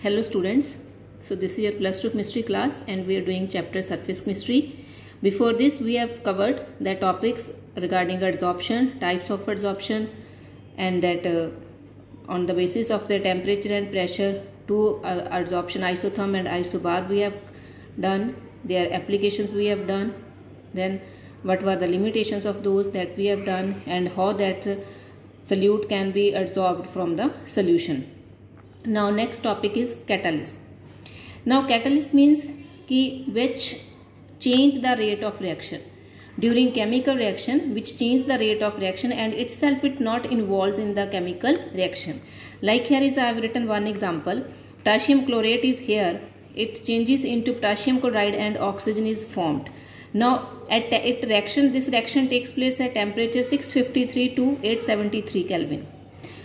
Hello students. So this is your plus 2 chemistry class and we are doing chapter surface chemistry. Before this we have covered the topics regarding adsorption, types of adsorption and that uh, on the basis of the temperature and pressure two uh, adsorption isotherm and isobar we have done. Their applications we have done. Then what were the limitations of those that we have done and how that uh, solute can be adsorbed from the solution now next topic is catalyst. Now catalyst means ki which change the rate of reaction. During chemical reaction which change the rate of reaction and itself it not involves in the chemical reaction. Like here is i have written one example. Potassium chlorate is here. It changes into potassium chloride and oxygen is formed. Now at it reaction this reaction takes place at temperature 653 to 873 kelvin.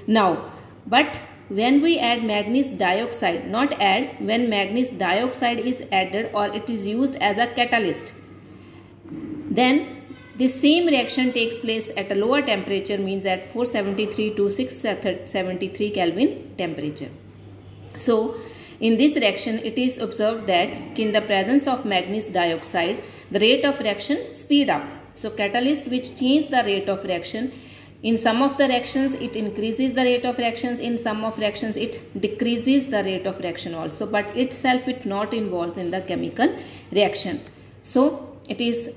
Now but when we add manganese dioxide not add when manganese dioxide is added or it is used as a catalyst then the same reaction takes place at a lower temperature means at 473 to 673 kelvin temperature. So in this reaction it is observed that in the presence of manganese dioxide the rate of reaction speed up. So catalyst which change the rate of reaction in some of the reactions, it increases the rate of reactions. In some of reactions, it decreases the rate of reaction also. But itself, it not involved in the chemical reaction. So, it is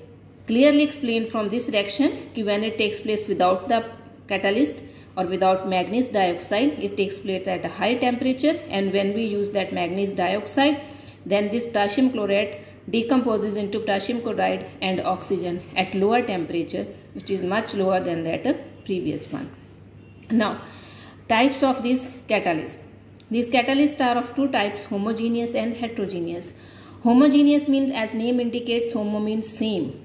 clearly explained from this reaction when it takes place without the catalyst or without manganese dioxide, it takes place at a high temperature. And when we use that manganese dioxide, then this potassium chlorate decomposes into potassium chloride and oxygen at lower temperature, which is much lower than that previous one. Now, types of these catalysts. These catalysts are of two types, homogeneous and heterogeneous. Homogeneous means as name indicates, homo means same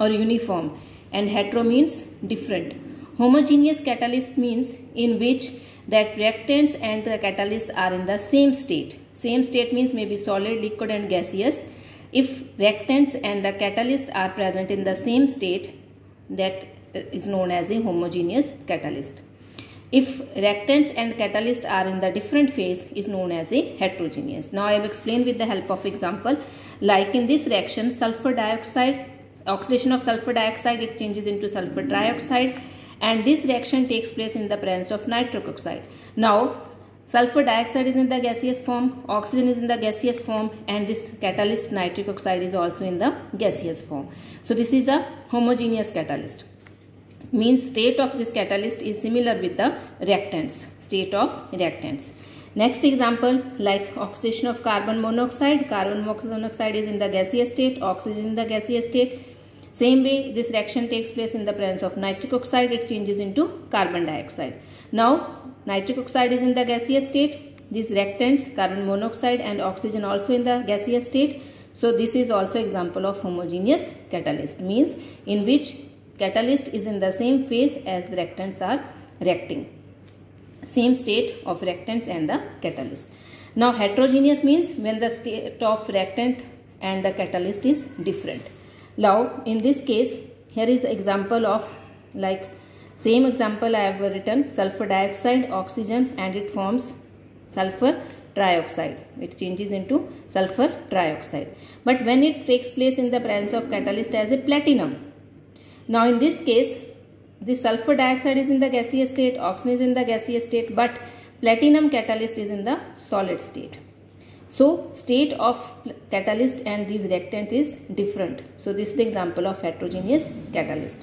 or uniform and hetero means different. Homogeneous catalyst means in which that reactants and the catalyst are in the same state. Same state means maybe solid, liquid and gaseous. If reactants and the catalyst are present in the same state, that is known as a homogeneous catalyst. If reactants and catalyst are in the different phase is known as a heterogeneous. Now I have explained with the help of example like in this reaction sulfur dioxide oxidation of sulfur dioxide it changes into sulfur trioxide and this reaction takes place in the presence of nitric oxide. Now sulfur dioxide is in the gaseous form, oxygen is in the gaseous form and this catalyst nitric oxide is also in the gaseous form. So this is a homogeneous catalyst means state of this catalyst is similar with the reactants state of reactants. Next example like oxidation of carbon monoxide carbon monoxide is in the gaseous state oxygen in the gaseous state. Same way this reaction takes place in the presence of nitric oxide it changes into carbon dioxide. Now nitric oxide is in the gaseous state these reactants carbon monoxide and oxygen also in the gaseous state. So this is also example of homogeneous catalyst means in which Catalyst is in the same phase as the reactants are reacting. Same state of reactants and the catalyst. Now heterogeneous means when the state of reactant and the catalyst is different. Now in this case here is example of like same example I have written sulfur dioxide, oxygen and it forms sulfur trioxide. It changes into sulfur trioxide. But when it takes place in the presence of catalyst as a platinum, now in this case, the sulfur dioxide is in the gaseous state, oxygen is in the gaseous state, but platinum catalyst is in the solid state. So state of catalyst and these reactant is different. So this is the example of heterogeneous catalyst.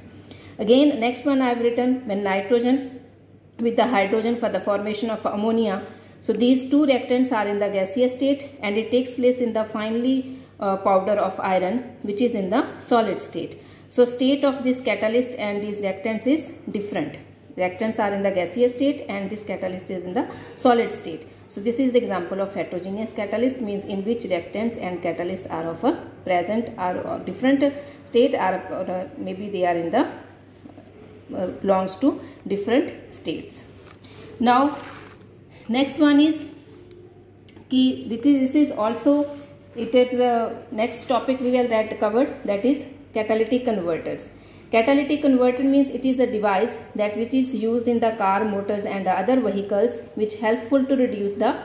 Again next one I have written when nitrogen with the hydrogen for the formation of ammonia. So these two reactants are in the gaseous state and it takes place in the finely uh, powder of iron which is in the solid state. So state of this catalyst and these reactants is different. Reactants are in the gaseous state and this catalyst is in the solid state. So this is the example of heterogeneous catalyst means in which reactants and catalyst are of a present or different state or, or maybe they are in the uh, belongs to different states. Now next one is key this is also it is the next topic we will that covered that is catalytic converters. Catalytic converter means it is a device that which is used in the car, motors and other vehicles which helpful to reduce the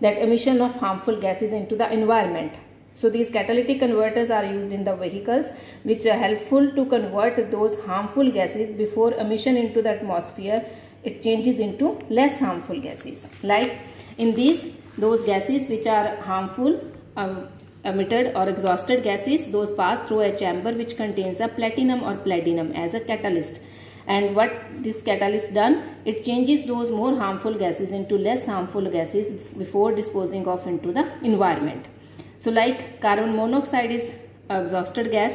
that emission of harmful gases into the environment. So these catalytic converters are used in the vehicles which are helpful to convert those harmful gases before emission into the atmosphere it changes into less harmful gases. Like in these those gases which are harmful uh, emitted or exhausted gases those pass through a chamber which contains the platinum or palladium as a catalyst. And what this catalyst done? It changes those more harmful gases into less harmful gases before disposing of into the environment. So like carbon monoxide is exhausted gas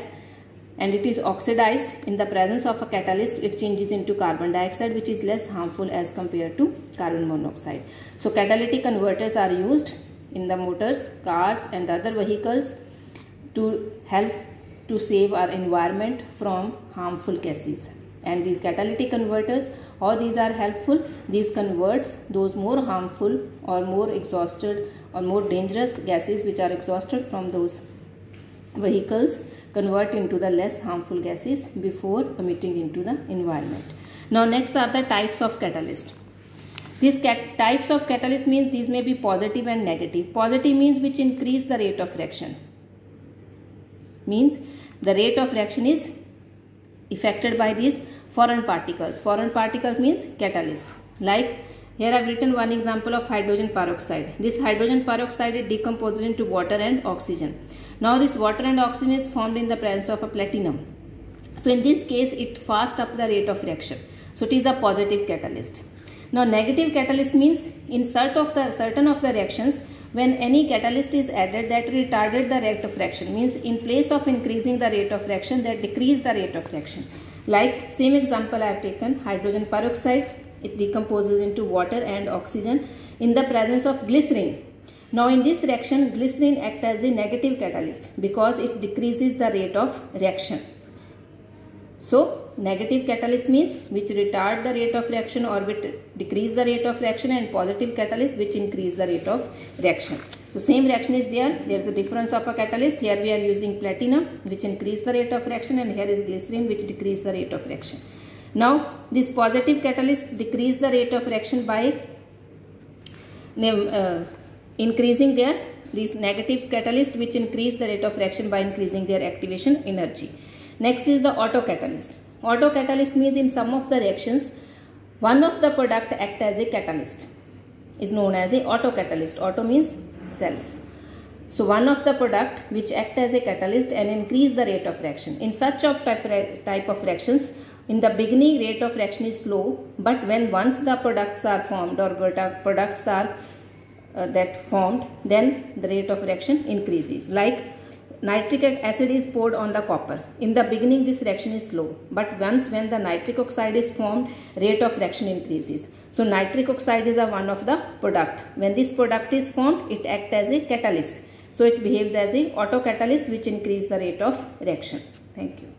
and it is oxidized in the presence of a catalyst it changes into carbon dioxide which is less harmful as compared to carbon monoxide. So catalytic converters are used in the motors cars and other vehicles to help to save our environment from harmful gases and these catalytic converters or these are helpful these converts those more harmful or more exhausted or more dangerous gases which are exhausted from those vehicles convert into the less harmful gases before emitting into the environment. Now next are the types of catalyst. These types of catalyst means these may be positive and negative. Positive means which increase the rate of reaction. Means the rate of reaction is affected by these foreign particles. Foreign particles means catalyst. Like here I have written one example of hydrogen peroxide. This hydrogen peroxide is decomposed into water and oxygen. Now this water and oxygen is formed in the presence of a platinum. So in this case it fast up the rate of reaction. So it is a positive catalyst. Now negative catalyst means in certain of the certain of the reactions when any catalyst is added that retarded the rate of reaction means in place of increasing the rate of reaction that decrease the rate of reaction. Like same example I have taken hydrogen peroxide it decomposes into water and oxygen in the presence of glycerin now in this reaction, glycerin acts as a negative catalyst because it decreases the rate of reaction. So negative catalyst means which retard the rate of reaction or decrease the rate of reaction and positive catalyst which increase the rate of reaction. So same reaction is there. There is a difference of a catalyst. Here we are using platinum which increase the rate of reaction and here is glycerin which decrease the rate of reaction. Now this positive catalyst decrease the rate of reaction by uh, increasing their these negative catalyst which increase the rate of reaction by increasing their activation energy. Next is the autocatalyst. Autocatalyst means in some of the reactions one of the product act as a catalyst is known as a autocatalyst. Auto means self. So one of the product which act as a catalyst and increase the rate of reaction. In such of type, type of reactions in the beginning rate of reaction is slow but when once the products are formed or products are uh, that formed then the rate of reaction increases like nitric acid is poured on the copper. In the beginning this reaction is slow. But once when the nitric oxide is formed rate of reaction increases. So nitric oxide is a one of the product. When this product is formed it acts as a catalyst. So it behaves as a autocatalyst which increase the rate of reaction. Thank you